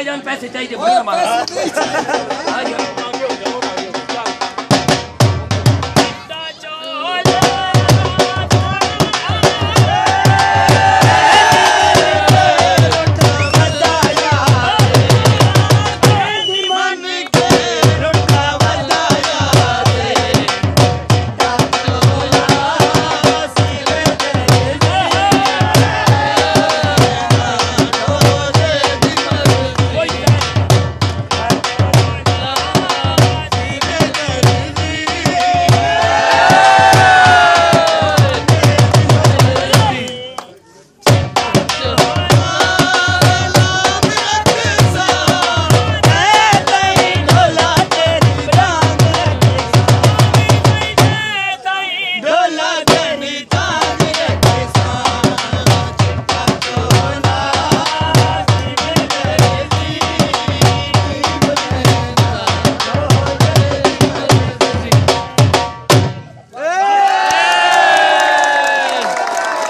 भाईजान पैसे चाहिए बोले हमारा